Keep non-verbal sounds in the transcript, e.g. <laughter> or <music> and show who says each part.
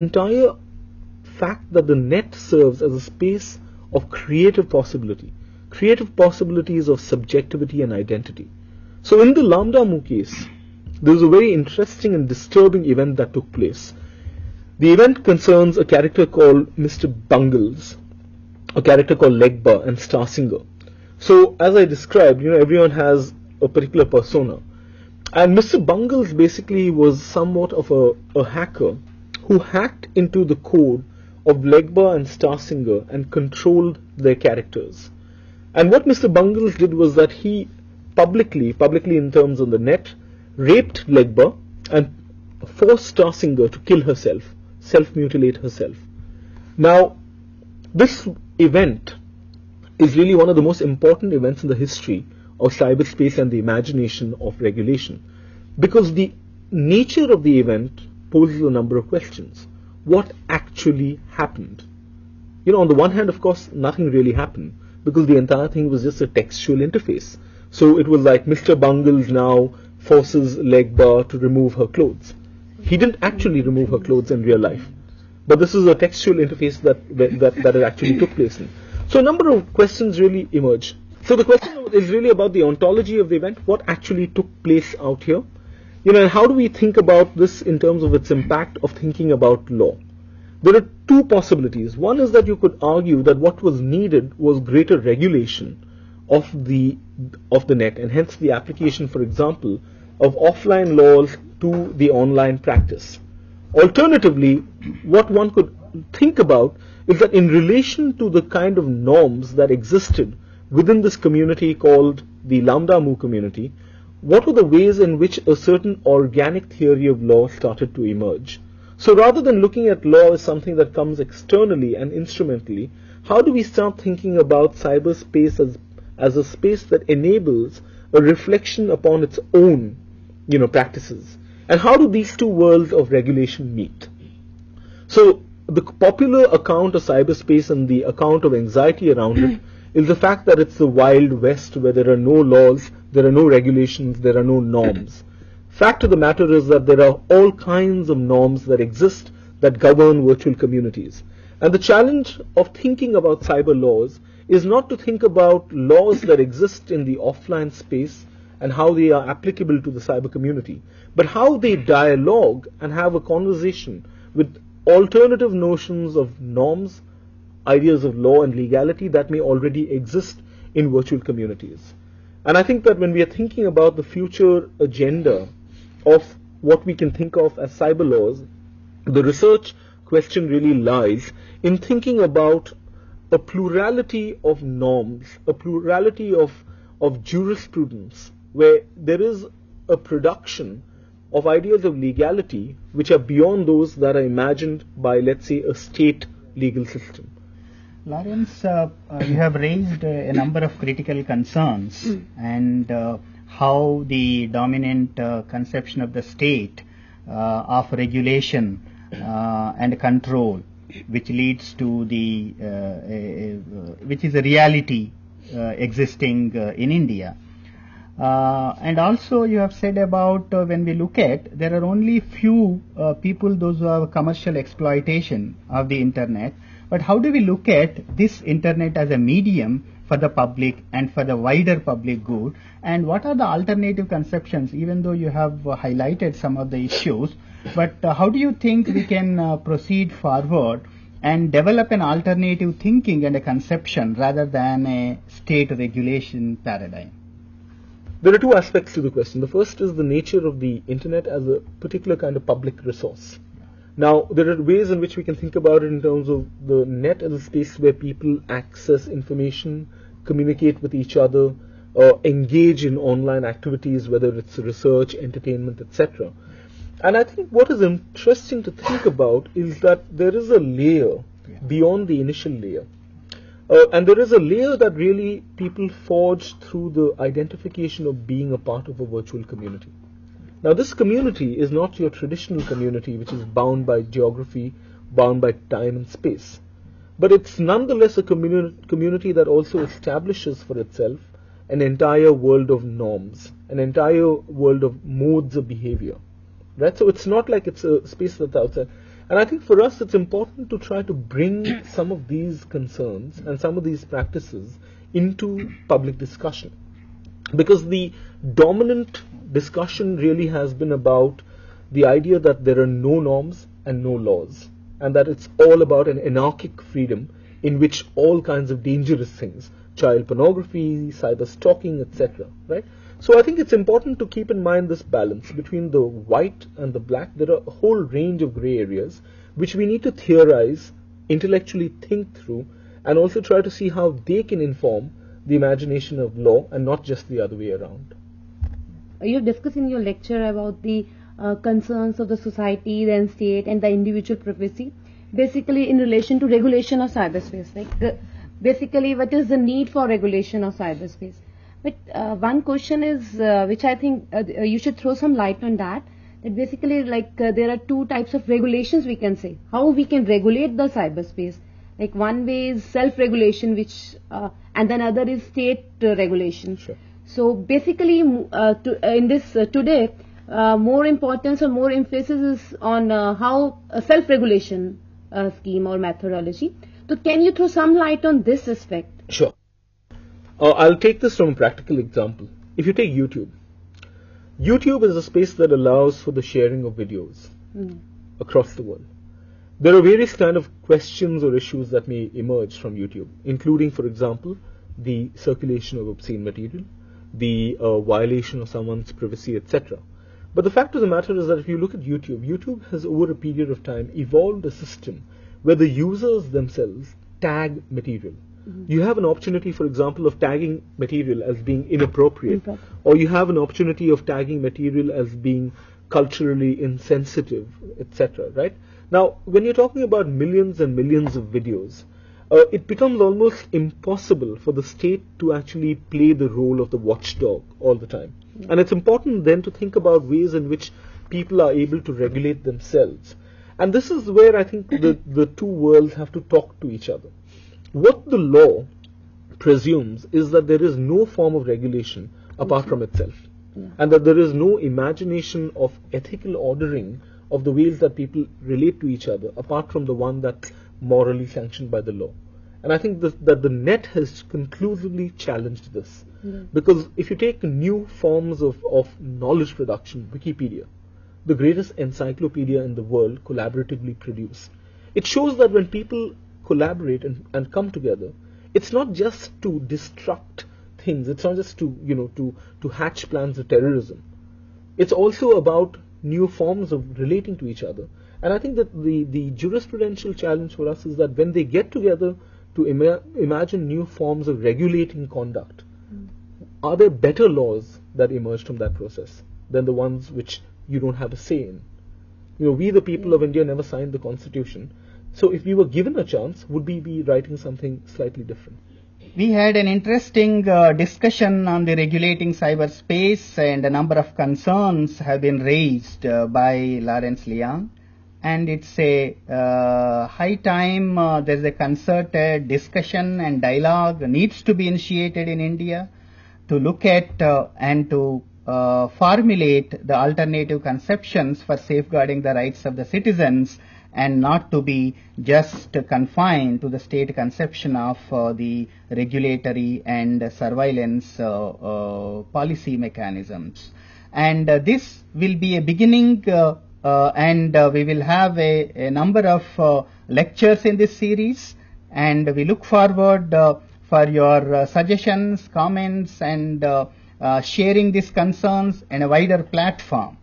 Speaker 1: entire fact that the net serves as a space of creative possibility, creative possibilities of subjectivity and identity. So in the LambdaMOO case, there was a very interesting and disturbing event that took place. The event concerns a character called Mr. Bungles, a character called Legba and Starsinger. So as I described, you know, everyone has a particular persona. And Mr. Bungles basically was somewhat of a, a hacker who hacked into the code of Legba and Starsinger and controlled their characters. And what Mr. Bungles did was that he publicly, publicly in terms on the net, raped Legba and forced Starsinger to kill herself, self-mutilate herself. Now, this event is really one of the most important events in the history of cyberspace and the imagination of regulation. Because the nature of the event poses a number of questions. What actually happened? You know, on the one hand, of course, nothing really happened because the entire thing was just a textual interface. So it was like Mr. Bungles now forces Legba to remove her clothes. He didn't actually remove her clothes in real life. But this is a textual interface that, that, that actually took place in. So a number of questions really emerge. So the question is really about the ontology of the event, what actually took place out here. You know, how do we think about this in terms of its impact of thinking about law? There are two possibilities. One is that you could argue that what was needed was greater regulation of the of the net and hence the application, for example, of offline laws to the online practice. Alternatively, what one could think about is that in relation to the kind of norms that existed within this community called the LambdaMOO community, what were the ways in which a certain organic theory of law started to emerge? So rather than looking at law as something that comes externally and instrumentally, how do we start thinking about cyberspace as, as a space that enables a reflection upon its own, you know, practices? And how do these two worlds of regulation meet? So the popular account of cyberspace and the account of anxiety around it <clears throat> is the fact that it's the wild west where there are no laws, there are no regulations, there are no norms. Fact of the matter is that there are all kinds of norms that exist that govern virtual communities. And the challenge of thinking about cyber laws is not to think about laws that exist in the offline space and how they are applicable to the cyber community, but how they dialogue and have a conversation with alternative notions of norms, ideas of law and legality that may already exist in virtual communities. And I think that when we are thinking about the future agenda of what we can think of as cyber laws, the research question really lies in thinking about a plurality of norms, a plurality of, of jurisprudence, where there is a production of ideas of legality which are beyond those that are imagined by, let's say, a state legal system.
Speaker 2: Lawrence, uh, uh, you have raised uh, a number of critical concerns and uh, how the dominant uh, conception of the state uh, of regulation and control, which leads to the, a, a, which is a reality existing in India. Uh, and also you have said about uh, when we look at there are only few uh, people those who have commercial exploitation of the internet but how do we look at this internet as a medium for the public and for the wider public good and what are the alternative conceptions even though you have highlighted some of the issues but uh, how do you think we can uh, proceed forward and develop an alternative thinking and a conception rather than a state regulation paradigm
Speaker 1: there are two aspects to the question. The first is the nature of the internet as a particular kind of public resource. Now, there are ways in which we can think about it in terms of the net as a space where people access information, communicate with each other, uh, engage in online activities, whether it's research, entertainment, etc. And I think what is interesting to think about is that there is a layer beyond the initial layer. Uh, and there is a layer that really people forge through the identification of being a part of a virtual community. Now, this community is not your traditional community, which is bound by geography, bound by time and space. But it's nonetheless a communi- community that also establishes for itself an entire world of norms, an entire world of modes of behavior. Right? So it's not like it's a space that's outside. And I think for us, it's important to try to bring some of these concerns and some of these practices into public discussion. Because the dominant discussion really has been about the idea that there are no norms and no laws, and that it's all about an anarchic freedom in which all kinds of dangerous things, child pornography, cyber stalking, etc., right? So I think it's important to keep in mind this balance between the white and the black. There are a whole range of gray areas which we need to theorize, intellectually think through, and also try to see how they can inform the imagination of law and not just the other way around.
Speaker 3: You discussed in your lecture about the uh, concerns of the society, the state, and the individual privacy, basically in relation to regulation of cyberspace. Like, uh, basically, what is the need for regulation of cyberspace? But uh, one question is, uh, which I think uh, you should throw some light on that. That basically, like uh, there are two types of regulations we can say. How we can regulate the cyberspace. Like one way is self-regulation, which uh, and then other is state uh, regulation.
Speaker 1: Sure.
Speaker 3: So basically, to, in this today, more importance or more emphasis is on how self-regulation scheme or methodology. So can you throw some light on this aspect?
Speaker 1: Sure. Uh, I'll take this from a practical example. If you take YouTube, YouTube is a space that allows for the sharing of videos mm. across the world. There are various kind of questions or issues that may emerge from YouTube, including, for example, the circulation of obscene material, the uh, violation of someone's privacy, etc. But the fact of the matter is that if you look at YouTube, YouTube has over a period of time evolved a system where the users themselves tag material. Mm-hmm. You have an opportunity, for example, of tagging material as being inappropriate, or you have an opportunity of tagging material as being culturally insensitive, etc. Right? Now, when you're talking about millions and millions of videos, uh, it becomes almost impossible for the state to actually play the role of the watchdog all the time. Yeah. And it's important then to think about ways in which people are able to regulate themselves. And this is where I think the, <coughs> the two worlds have to talk to each other. What the law presumes is that there is no form of regulation apart from itself. Yeah. And that there is no imagination of ethical ordering of the ways that people relate to each other apart from the one that's morally sanctioned by the law. And I think that, that the net has conclusively challenged this. Yeah. Because if you take new forms of, of knowledge production, Wikipedia, the greatest encyclopedia in the world collaboratively produced, it shows that when people collaborate and, and come together, it's not just to destruct things. It's not just to you know to to hatch plans of terrorism. It's also about new forms of relating to each other. And I think that the, the jurisprudential challenge for us is that when they get together to ima- imagine new forms of regulating conduct, mm. are there better laws that emerge from that process than the ones which you don't have a say in? You know, we the people of India never signed the constitution, so if we were given a chance, would we be writing something slightly different?
Speaker 2: We had an interesting uh, discussion on the regulating cyberspace and a number of concerns have been raised uh, by Lawrence Liang. And it's a uh, high time uh, there's a concerted discussion and dialogue needs to be initiated in India to look at uh, and to uh, formulate the alternative conceptions for safeguarding the rights of the citizens and not to be just confined to the state conception of uh, the regulatory and surveillance uh, uh, policy mechanisms. And uh, this will be a beginning uh, uh, and we will have a, a number of lectures in this series and we look forward for your suggestions, comments and sharing these concerns in a wider platform.